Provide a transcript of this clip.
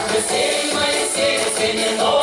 city, my city, singing, all